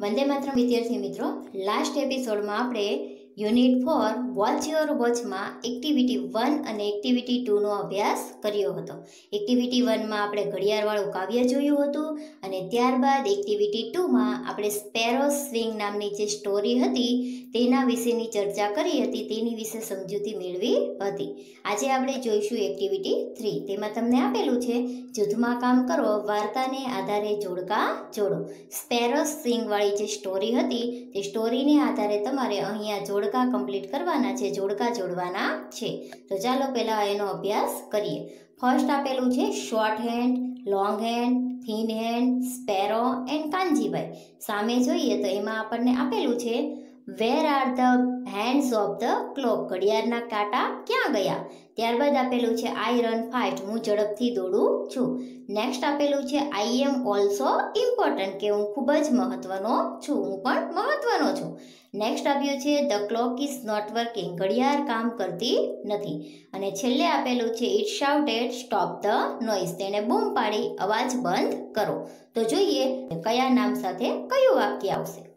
વંદે માત્ર વિદ્યાર્થી મિત્રો લાસ્ટ એપિસોડમાં આપણે યુનિટ ફોર વોચ યોર વોચમાં એક્ટિવિટી વન અને એક્ટિવિટી ટુનો અભ્યાસ કર્યો હતો. એક્ટિવિટી વનમાં આપણે ઘડિયાળવાળું કાવ્ય જોયું હતું અને ત્યારબાદ એક્ટિવિટી ટુમાં આપણે સ્પેરો સ્વિંગ નામની જે સ્ટોરી હતી તેના વિશેની ચર્ચા કરી હતી, તેની વિશે સમજૂતી મેળવી હતી. આજે આપણે જોઈશું એક્ટિવિટી થ્રી તેમાં તમને આપેલું છે, જૂથમાં કામ કરો, વાર્તાને આધારે જોડકા જોડો. સ્પેરો સ્વિંગવાળી જે સ્ટોરી હતી, તે સ્ટોરીને આધારે તમારે અહીંયા જોડકા કમ્પ્લીટ કરવાના છે, જોડકા જોડવાના છે. તો ચાલો પહેલાં એનો અભ્યાસ કરીએ. ફર્સ્ટ આપેલું છે short hand long hand thin hand sparrow and Kanjibhai સામે જોઈએ તો એમાં આપણને આપેલું છે where are the hands of the clock ઘડિયાળના કાંટા ક્યાં ગયા? ત્યારબાદ આપેલું છે આઈ રન ફાસ્ટ હું ઝડપથી દોડું છું. નેક્સ્ટ આપેલું છે આઈ એમ ઓલ્સો ઇમ્પોર્ટન્ટ કે હું ખૂબ જ મહત્વનો છું. હું પણ મહત્વનો છું. નેક્સ્ટ આપ્યું છે the clock is not working ઘડિયાળ કામ કરતી નથી. અને છેલ્લે આપેલું છે it shouted stop the noise તેને બૂમ પાડી, અવાજ બંધ કરો. તો જોઈએ કયા નામ સાથે કયું વાક્ય આવશે.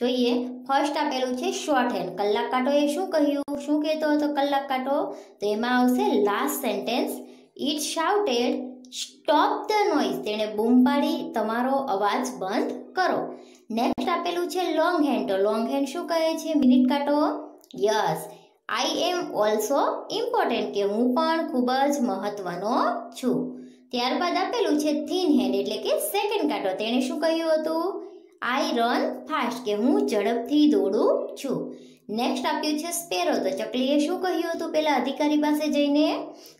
જોઈએ ફર્સ્ટ આપેલું છે શોર્ટ હેન્ડ કલાક કાંટો. એ શું કહ્યું? શું કહેતો હતો કલાક કાંટો? તો એમાં આવશે last sentence it shouted stop the noise તેણે બૂમ પાડી, તમારો અવાજ બંધ કરો. નેક્સ્ટ આપેલું છે લોંગ હેન્ડ તો લોંગ હેન્ડ શું કહે છે? મિનિટ કાંટો? Yes I am also important કે હું પણ ખૂબ જ મહત્વનો છું. ત્યારબાદ આપેલું છે થીન હેન્ડ એટલે કે સેકન્ડ કાંટો. તેણે શું કહ્યું હતું? આઈ રન ફાસ્ટ કે હું ઝડપથી દોડું છું. નેક્સ્ટ આપ્યું છે સ્પેરો. તો ચકલીએ શું કહ્યું હતું પેલા અધિકારી પાસે જઈને?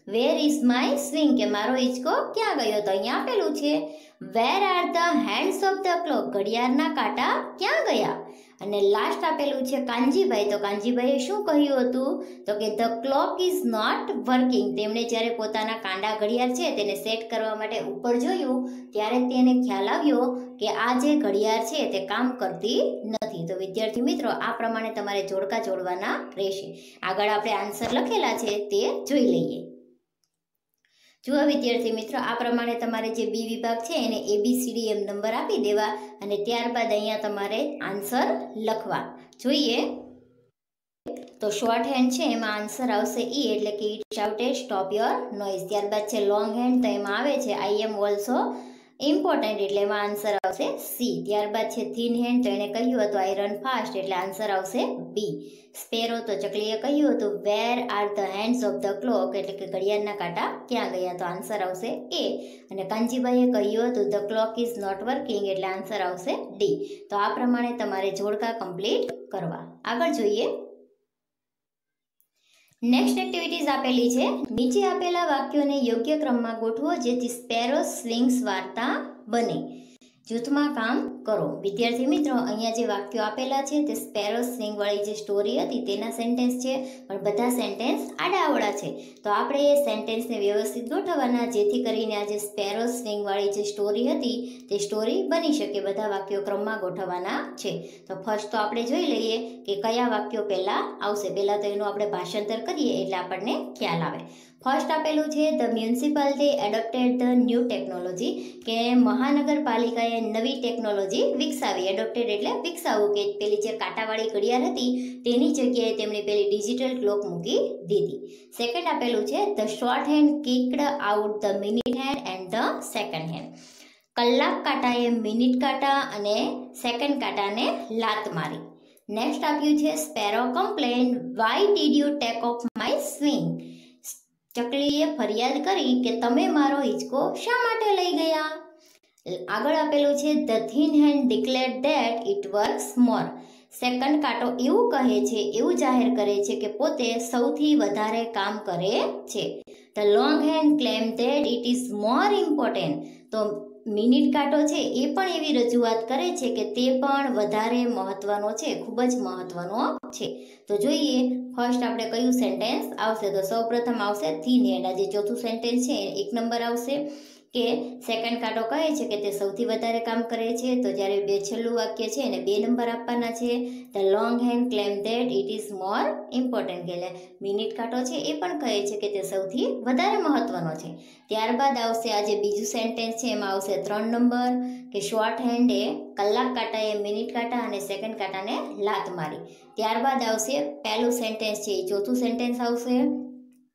વેર ઇઝ માય સ્વિંગ કે મારો હિંચકો ક્યાં ગયો? તો અહીંયા આપેલું છે. Where are the hands of the clock ઘડિયાળના કાંટા ક્યાં ગયા? અને લાસ્ટ આપેલું છે કાનજીભાઈ. તો કાનજીભાઈએ શું કહ્યું હતું? તો કે the clock is not working તેમણે જ્યારે પોતાના કાંડા ઘડિયાળ છે તેને સેટ કરવા માટે ઉપર જોયું, ત્યારે તેને ખ્યાલ આવ્યો કે આ જે ઘડિયાળ છે તે કામ કરતી નથી. તો વિદ્યાર્થી મિત્રો, આ પ્રમાણે તમારે જોડકા જોડવાના રહેશે. આગળ આપણે આન્સર લખેલા છે તે જોઈ લઈએ. જુઓ વિદ્યાર્થી મિત્રો, આ પ્રમાણે તમારે જે બી વિભાગ છે એને એબીસીડી એમ નંબર આપી દેવા અને ત્યારબાદ અહીંયા તમારે આન્સર લખવા. જોઈએ. તો શોર્ટ હેન્ડ છે, એમાં આન્સર આવશે ઈ એટલે કે it shouted stop your noise ત્યારબાદ છે લોંગ હેન્ડ, તો એમાં આવે છે આઈ એમ ઓલ્સો ઇમ્પોર્ટન્ટ એટલે એમાં આન્સર આવશે સી ત્યારબાદ છે થીન હેન્ડ તો એને કહ્યું હતું આયરન ફાસ્ટ એટલે આન્સર આવશે બી સ્પેરો તો ચકલીએ કહ્યું હતું where are the hands of the clock એટલે કે ઘડિયાળના કાંટા ક્યાં ગયા? તો આન્સર આવશે એ અને કાંજીભાઈએ કહ્યું હતું the clock is not working એટલે આન્સર આવશે ડી તો આ પ્રમાણે તમારે જોડકા કમ્પ્લીટ કરવા. આગળ જોઈએ. નેક્સ્ટ એક્ટિવિટીઝ આપેલી છે. નીચે આપેલા વાક્યોને યોગ્ય ક્રમમાં ગોઠવો જેથી સ્પેરો સ્વિંગ્સ વાર્તા બને. જૂથમાં કામ કરો. વિદ્યાર્થી મિત્રો, અહીંયા જે વાક્યો આપેલા છે તે સ્પેરો સ્વિંગવાળી જે સ્ટોરી હતી તેના સેન્ટેન્સ છે, પણ બધા સેન્ટેન્સ આડાઅવળા છે. તો આપણે એ સેન્ટેન્સને વ્યવસ્થિત ગોઠવવાના, જેથી કરીને આ જે સ્પેરો સ્વિંગવાળી જે સ્ટોરી હતી, તે સ્ટોરી બની શકે બધા વાક્યો ક્રમમાં ગોઠવવાના છે. તો ફર્સ્ટ તો આપણે જોઈ લઈએ કે કયા વાક્યો પહેલાં આવશે. પહેલાં તો એનું આપણે ભાષાંતર કરીએ એટલે આપણને ખ્યાલ આવે. ફર્સ્ટ આપેલું છે the municipality adopted the new technology કે મહાનગરપાલિકાએ નવી ટેકનોલોજી વિકસાવી. એડોપ્ટેડ એટલે વિકસાવવું કે પેલી જે કાંટાવાળી ઘડિયાળ હતી, તેની જગ્યાએ તેમણે પેલી ડિજિટલ ક્લોક મૂકી દીધી. સેકન્ડ આપેલું છે the short hand kicked out the minute hand and the second hand કલાક કાંટાએ મિનિટ કાંટા અને સેકન્ડ કાંટાને લાત મારી. નેક્સ્ટ આપ્યું છે sparrow complain why did you take off my swing ચકલીએ ફરિયાદ કરી કે તમે મારો હિંચકો શા માટે લઈ ગયા? આગળ આપેલું છે the thin hand declare that it works more second કાંટો એવું કહે છે, એવું જાહેર કરે છે કે પોતે સૌથી વધારે કામ કરે છે. The long hand claim that it is more important તો મિનિટ કાંટો છે, એ પણ એવી રજૂઆત કરે છે કે તે પણ વધારે મહત્વનો છે, ખૂબ જ મહત્વનો છે. તો જોઈએ ફર્સ્ટ આપણે કયું સેન્ટેન્સ આવશે? તો સૌપ્રથમ આવશે થીન હેન્ડ આ જે ચોથું સેન્ટેન્સ છે, એક નંબર આવશે. કે સેકન્ડ કાંટો કહે છે કે તે સૌથી વધારે કામ કરે છે, તો જ્યારે બે છેલ્લું વાક્ય છે એને બે નંબર આપવાના છે the long hand claim that it is more important એટલે મિનિટ કાંટો છે એ પણ કહે છે કે તે સૌથી વધારે મહત્વનો છે. ત્યારબાદ આવશે આ જે બીજું સેન્ટેન્સ છે, એમાં આવશે ત્રણ નંબર કે શોર્ટ હેન્ડે કલાક કાંટાએ મિનિટ કાંટા અને સેકન્ડ કાંટાને લાત મારી. ત્યારબાદ આવશે પહેલું સેન્ટેન્સ છે એ ચોથું સેન્ટેન્સ આવશે.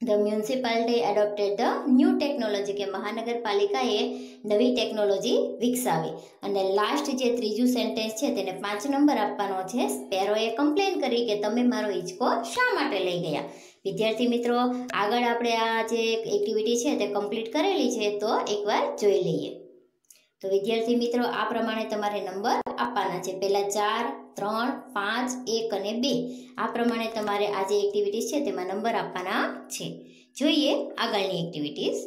The municipality adopted the new technology કે મહાનગરપાલિકાએ નવી ટેકનોલોજી વિકસાવી. અને લાસ્ટ જે ત્રીજું સેન્ટેન્સ છે તેને પાંચ નંબર આપવાનો છે સ્પેરોએ કમ્પ્લેન કરી કે તમે મારો હિંચકો શા માટે લઈ ગયા? વિદ્યાર્થી મિત્રો, આગળ આપણે આ જે એક્ટિવિટી છે તે કમ્પ્લીટ કરેલી છે તો એકવાર જોઈ લઈએ. તો વિદ્યાર્થી મિત્રો, આ પ્રમાણે તમારે નંબર આપવાના છે. પહેલાં ચાર ત્રણ, પાંચ, એક અને બે. આ પ્રમાણે તમારે આ જે એક્ટિવિટીઝ છે તેમાં નંબર આપવાના છે. જોઈએ આગળની એક્ટિવિટીઝ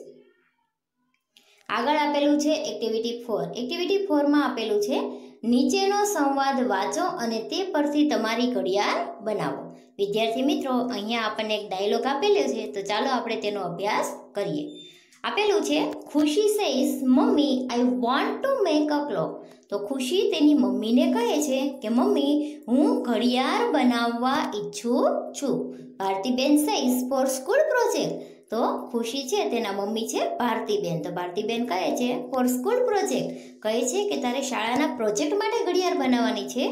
આગળ આપેલું છે એક્ટિવિટી ફોર એક્ટિવિટી ફોરમાં આપેલું છે, નીચેનો સંવાદ વાંચો અને તે પરથી તમારી ઘડિયાળ બનાવો. વિદ્યાર્થી મિત્રો, અહીંયા આપણને એક ડાયલોગ આપેલો છે, તો ચાલો આપણે તેનો અભ્યાસ કરીએ. આપેલું છે, Khushi says, mummy I want to make a clock તો ખુશી તેની મમ્મીને કહે છે કે, મમ્મી, હું ઘડિયાળ બનાવવા ઈચ્છું છું. Bhartiben says for school project તો ખુશી છે, તેના મમ્મી છે, ભારતીબેન. તો ભારતીબેન કહે છે ફોર સ્કૂલ પ્રોજેક્ટ કહે છે કે, તારે શાળાના પ્રોજેક્ટ માટે ઘડિયાળ બનાવવાની છે.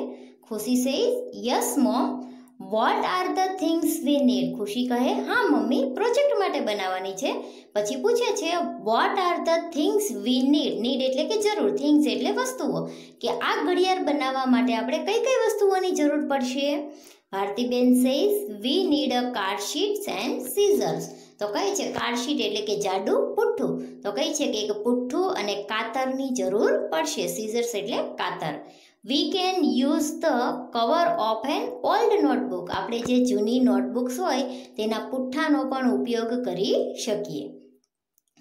Khushi says yes mom what are the things we need Khushi કહે, હા, મમ્મી પ્રોજેક્ટ માટે બનાવવાની છે. પછી પૂછે છે what are the things we need need એટલે કે જરૂર. થિંગ્સ એટલે વસ્તુઓ. કે આ ઘડિયાળ બનાવવા માટે આપણે કઈ કઈ વસ્તુઓની જરૂર પડશે? Bharatiben says we need a sheets and scissors તો કહે છે કાર્ડશીટ એટલે કે જાડું, પુઠ્ઠું. તો કહે છે કે એક પુઠ્ઠું અને કાતરની જરૂર પડશે. સીઝર્સ એટલે કાતર. We can use the cover of an old notebook આપણે જે જૂની નોટબુક્સ હોય, તેના પુઠ્ઠાનો પણ ઉપયોગ કરી શકીએ.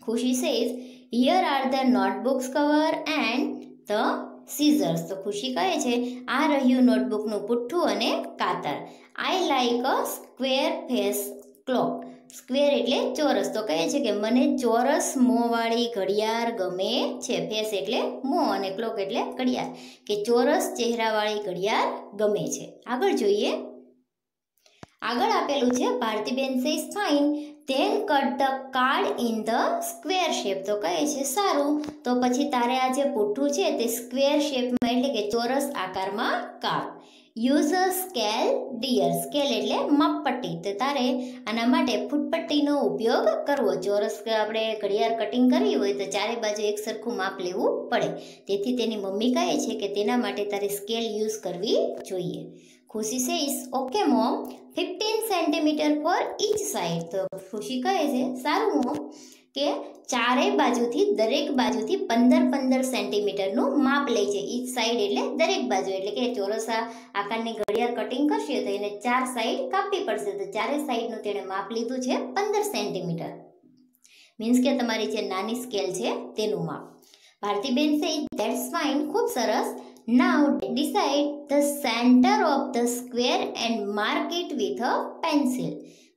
Khushi says here are the notebooks cover and the scissors તો ખુશી કહે છે, આ રહ્યું નોટબુકનું પુઠ્ઠું અને કાતર. I like a square face clock square એટલે ચોરસ. તો કહે છે કે, મને ચોરસ મોંવાળી ઘડિયાળ ગમે છે. ફેસ એટલે મોં અને ક્લોક એટલે ઘડિયાળ. કે ચોરસ ચહેરાવાળી ઘડિયાળ ગમે છે. આગળ જોઈએ. આગળ આપેલું છે, Bharatiben says fine then cut the card in the square shape તો કહે છે, સારું. તો પછી તારે આ જે પુઠ્ઠું છે તે સ્ક્વેર શેપમાં એટલે કે ચોરસ આકારમાં કાપ. Use a scale dear scale એટલે માપપટ્ટી તો તારે આના માટે ફૂટપટ્ટીનો ઉપયોગ કરવો. ચોરસ આપણે ઘડિયાળ કટિંગ કરવી હોય તો ચારે બાજુ એક સરખું માપ લેવું પડે. તેથી તેની મમ્મી કહે છે કે તેના માટે તારે સ્કેલ યુઝ કરવી જોઈએ. Khushi says. Okay mom fifteen centimetre for each side તો ખુશી કહે છે, સારું મોમ કે ચારે બાજુથી દરેક બાજુથી પંદર પંદર સેન્ટીમીટરનું માપ લે છે. ઈચ સાઈડ એટલે દરેક બાજુ. એટલે કે ચોરસા આકારની ઘડિયાળ કટિંગ કરશે તો એને ચાર સાઈડ કાપવી પડશે. તો ચારે સાઈડનું તેણે માપ લીધું છે પંદર સેન્ટીમીટર મીન્સ કે તમારી જે નાની સ્કેલ છે તેનું માપ. ભારતીબેન સે ધેટ્સ ફાઇન ખૂબ સરસ. Now decide the centre of the square and mark it with a pencil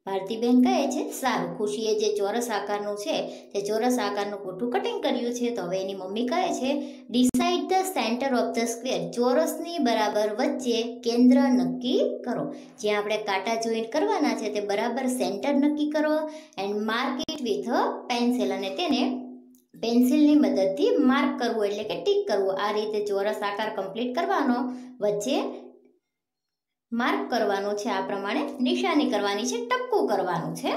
Bharatiben કહે છે, સારું, ખુશીએ જે ચોરસ આકારનું છે, તે ચોરસ આકારનું ખોટું કટિંગ કર્યું છે. તો હવે એની મમ્મી કહે છે decide the centre of the square ચોરસની બરાબર વચ્ચે કેન્દ્ર નક્કી કરો. જ્યાં આપણે કાંટા જોઈન્ટ કરવાના છે, તે બરાબર સેન્ટર નક્કી કરો and mark it with a pencil અને તેને પેન્સિલની મદદથી માર્ક કરવું એટલે કે ટીક કરવું. આ રીતે ચોરસ આકાર કમ્પ્લીટ કરવાનો, વચ્ચે માર્ક કરવાનું છે આ પ્રમાણે, નિશાની કરવાની છે, ટપકું કરવાનું છે.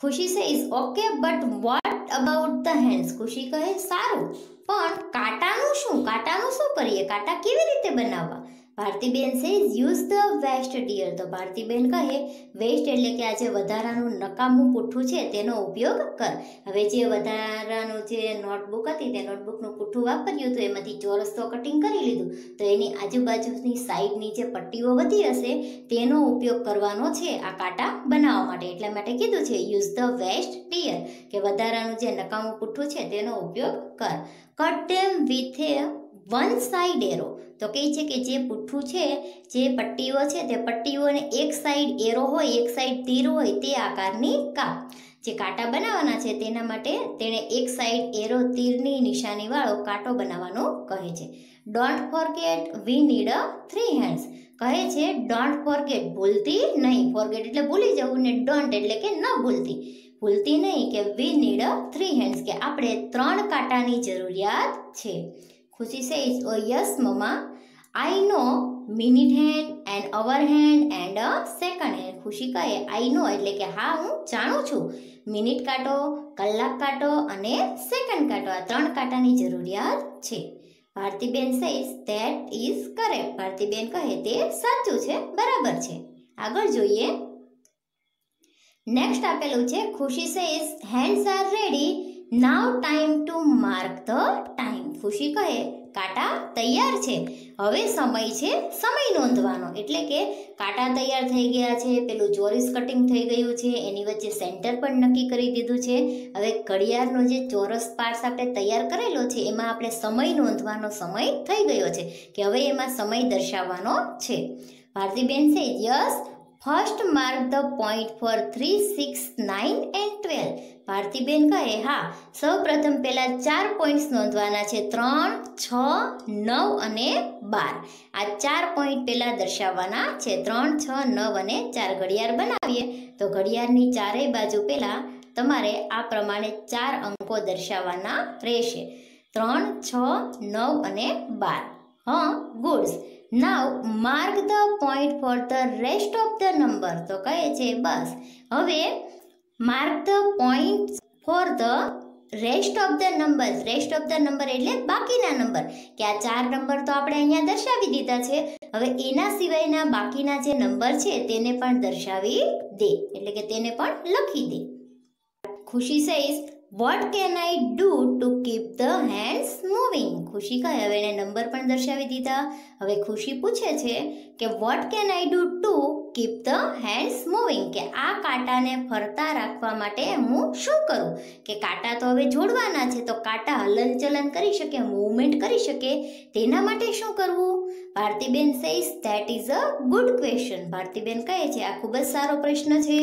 Khushi says okay, but what about the hands? Khushi કહે, સારું. પણ કાંટાનું શું? કાંટાનું શું કરીએ? કાંટા કેવી રીતે બનાવવા? Bharatiben says use the waste dear તો ભારતીબેન કહે વેસ્ટ એટલે કે આ જે વધારાનું નકામું પુઠ્ઠું છે, તેનો ઉપયોગ કર. હવે જે વધારાનું જે નોટબુક હતી, તે નોટબુકનું પુઠ્ઠું વાપર્યું હતું, એમાંથી ચોરસ તો કટિંગ કરી લીધું. તો એની આજુબાજુની સાઈડની જે પટ્ટીઓ વધી હશે, તેનો ઉપયોગ કરવાનો છે આ કાંટા બનાવવા માટે. એટલા માટે કીધું છે યુઝ ધ વેસ્ટ ડિયર કે વધારાનું જે નકામું પુઠ્ઠું છે, તેનો ઉપયોગ કર. Cut them with a one side arrow તો કહે છે કે જે પુઠ્ઠું છે, જે પટ્ટીઓ છે, તે પટ્ટીઓને એક સાઈડ એરો હોય, એક સાઈડ તીર હોય, તે આકારની કાપ. જે કાંટા બનાવવાના છે, તેના માટે તેણે એક સાઈડ એરો તીરની નિશાનીવાળો કાંટો બનાવવાનો કહે છે. Don't forget we need a three hands કહે છે ડોન્ટ ફોરગેટ ભૂલતી નહીં. ફોરગેટ એટલે ભૂલી જવું ને ડોન્ટ એટલે કે ન ભૂલતી. ભૂલતી નહીં કે we need a three hands કે આપણે ત્રણ કાંટાની જરૂરિયાત છે. Khushi says, oh yes mama, I know minute hand and hour hand and a second hand Khushi કહે આઈ નો એટલે કે હા હું જાણું છું. મિનિટ કાંટો કલાક કાંટો અને સેકન્ડ કાંટો આ ત્રણ કાંટાની જરૂરિયાત છે. Bhartiben says that is correct Bhartiben કહે તે સાચું છે બરાબર છે. આગળ જોઈએ. નેક્સ્ટ આપેલું છે Khushi says hands are ready now time to mark the time Khushi કહે, કાંટા તૈયાર છે. હવે સમય છે સમય નોંધવાનો. એટલે કે કાંટા તૈયાર થઈ ગયા છે, પેલું ચોરીસ કટિંગ થઈ ગયું છે, એની વચ્ચે સેન્ટર પણ નક્કી કરી દીધું છે. હવે ઘડિયાળનો જે ચોરસ પાર્ટ્સ આપણે તૈયાર કરેલો છે, એમાં આપણે સમય નોંધવાનો સમય થઈ ગયો છે, કે હવે એમાં સમય દર્શાવવાનો છે. ભારતીબેન છે yes first mark the point for three six nine and twelve Bharatiben કહે, હા સૌ પ્રથમ પહેલાં ચાર પોઈન્ટ્સ નોંધવાના છે, ત્રણ, છ, નવ અને બાર. આ ચાર પોઈન્ટ પહેલાં દર્શાવવાના છે, ત્રણ, છ, નવ અને ચાર ઘડિયાળ બનાવીએ. તો ઘડિયાળની ચારેય બાજુ પહેલાં તમારે આ પ્રમાણે ચાર અંકો દર્શાવવાના રહેશે. ત્રણ, છ, નવ અને બાર. હ good now mark the point for the rest of the number તો કહે છે, બસ. હવે mark the point for the rest of the number rest of the number એટલે બાકીના નંબર કે આ ચાર નંબર તો આપણે અહીંયા દર્શાવી દીધા છે. હવે એના સિવાયના બાકીના જે નંબર છે તેને પણ દર્શાવી દે. એટલે કે તેને પણ લખી દે. Khushi says what can I do to keep the hands moving Khushi કહે, હવે એને નંબર પણ દર્શાવી દીધા. હવે ખુશી પૂછે છે કે what can I do to keep the hands moving કે આ કાંટાને ફરતા રાખવા માટે હું શું કરું? કે કાંટા તો હવે જોડવાના છે, તો કાંટા હલનચલન કરી શકે મૂવમેન્ટ કરી શકે, તેના માટે શું કરવું? Bharatiben says that is a good question Bharatiben કહે છે, આ ખૂબ જ સારો પ્રશ્ન છે.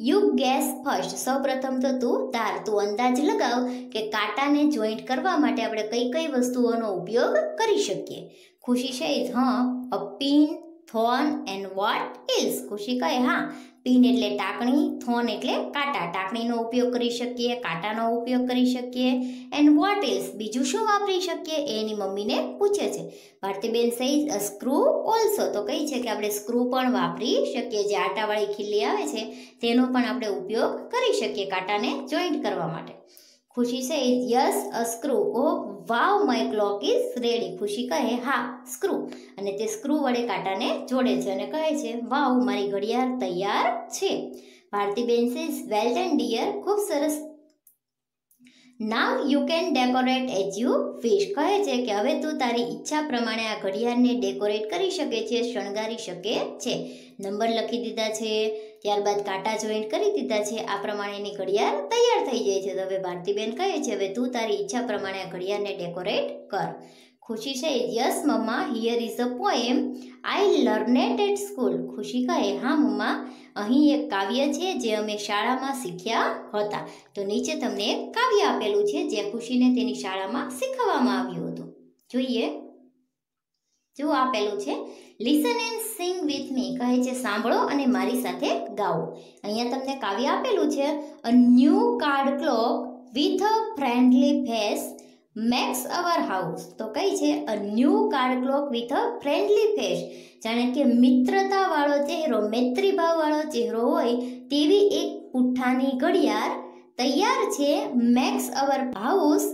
યુ ગેસ ફર્સ્ટ સૌ પ્રથમ તો તું તાર, તું અંદાજ લગાવ કે કાંટાને જોઈન્ટ કરવા માટે આપણે કઈ કઈ વસ્તુઓનો ઉપયોગ કરી શકીએ. ખુશી છે, હા a pin thorn and what else Khushi કહે, હા, પિન એટલે ટાંકણી, થોન એટલે કાંટા. ટાંકણીનો ઉપયોગ કરી શકીએ, કાંટાનો ઉપયોગ કરી શકીએ. એન્ડ વોટ ઇલ્સ બીજું શું વાપરી શકીએ? એની મમ્મીને પૂછે છે. ભારતીબેન સહી સ્ક્રૂ ઓલ્સો. તો કહી છે કે, આપણે સ્ક્રૂ પણ વાપરી શકીએ. જે આટાવાળી ખીલ્લી આવે છે, તેનો પણ આપણે ઉપયોગ કરી શકીએ કાંટાને જોઈન્ટ કરવા માટે. ખુશી છે? Yes a screw oh wow my clock is ready Khushi કહે, હા સ્ક્રૂ અને તે સ્ક્રૂ વડે કાંટાને જોડે છે અને કહે છે, વાવ, મારી ઘડિયાળ તૈયાર છે. Bhartiben says well done dear ખૂબ સરસ now you can decorate as you wish કહે છે કે હવે તું તારી ઈચ્છા પ્રમાણે આ ઘડિયાળને ડેકોરેટ કરી શકે છે, શણગારી શકે છે. નંબર લખી દીધા છે, ત્યારબાદ કાંટા જોઈન્ટ કરી દીધા છે. આ પ્રમાણેની ઘડિયાળ તૈયાર થઈ જાય છે. તો હવે ભારતીબેન કહે છે, હવે તું તારી ઈચ્છા પ્રમાણે આ ઘડિયાળને ડેકોરેટ કર. ખુશી છે yes mamma here is a poem I learnt at school Khushi કહે, હા મમ્મા અહીં એક કાવ્ય છે જે અમે શાળામાં શીખ્યા હતા. તો નીચે તમને એક કાવ્ય આપેલું છે જે ખુશીને તેની શાળામાં શીખવવામાં આવ્યું હતું. જોઈએ. જો આપેલું છે listen and sing with me કહે છે, સાંભળો અને મારી સાથે ગાઓ. અહીંયા તમને કાવ્ય આપેલું છે a new card clock with a friendly face makes our house તો કઈ છે? A new card clock with a friendly face જાણે કે મિત્રતા વાળો ચહેરો મૈત્રીભાવ વાળો ચહેરો હોય તેવી એક પુઠ્ઠાની ઘડિયાળ તૈયાર છે makes our house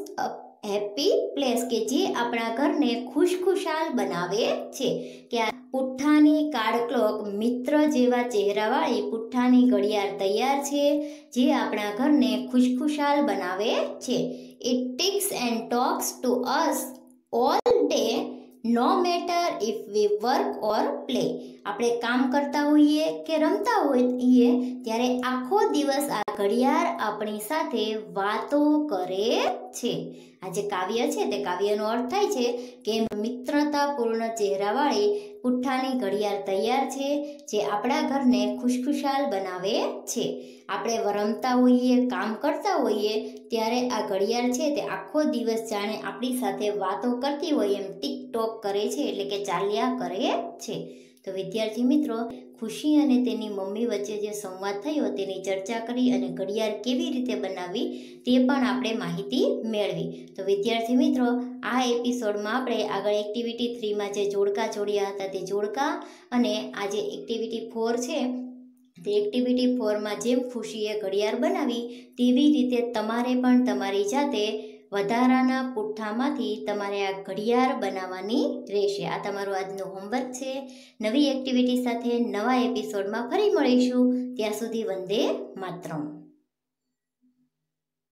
happy place કે જે આપણા ઘરને ખુશખુશાલ બનાવે છે. કે આ પુઠ્ઠાની કાર્ડ ક્લોક મિત્ર જેવા ચહેરાવાળી પુઠ્ઠાની ઘડિયાળ તૈયાર છે, જે આપણા ઘરને ખુશખુશાલ બનાવે છે. It ticks and talks to us all day no matter if we work or play. આપણે કામ કરતા હોઈએ કે રમતા હોઈએ, ત્યારે આખો દિવસ આ ઘડિયાળ આપણી સાથે વાતો કરે છે. આ જે કાવ્ય છે, તે કાવ્યનો અર્થ થાય છે કે મિત્રતાપૂર્ણ ચહેરાવાળી પુઠ્ઠાની ઘડિયાળ તૈયાર છે, જે આપણા ઘરને ખુશખુશાલ બનાવે છે. આપણે રમતા હોઈએ, કામ કરતા હોઈએ, ત્યારે આ ઘડિયાળ છે, તે આખો દિવસ જાણે આપણી સાથે વાતો કરતી હોય એમ ટીકટોક કરે છે, એટલે કે ચાલ્યા કરે છે. તો વિદ્યાર્થી મિત્રો, ખુશી અને તેની મમ્મી વચ્ચે જે સંવાદ થયો તેની ચર્ચા કરી અને ઘડિયાળ કેવી રીતે બનાવવી તે પણ આપણે માહિતી મેળવી. તો વિદ્યાર્થી મિત્રો, આ એપિસોડમાં આપણે આગળ એક્ટિવિટી થ્રીમાં જે જોડકા જોડ્યા હતા તે જોડકા અને આ જે એક્ટિવિટી ફોર છે, તે એક્ટિવિટી ફોરમાં જેમ ખુશીએ ઘડિયાળ બનાવી, તેવી રીતે તમારે પણ તમારી જાતે વધારાના પુઠ્ઠામાંથી તમારે આ ઘડિયાળ બનાવવાની રહેશે. આ તમારું આજનું હોમવર્ક છે. નવી એક્ટિવિટી સાથે નવા એપિસોડમાં ફરી મળીશું. ત્યાં સુધી વંદે માતરમ.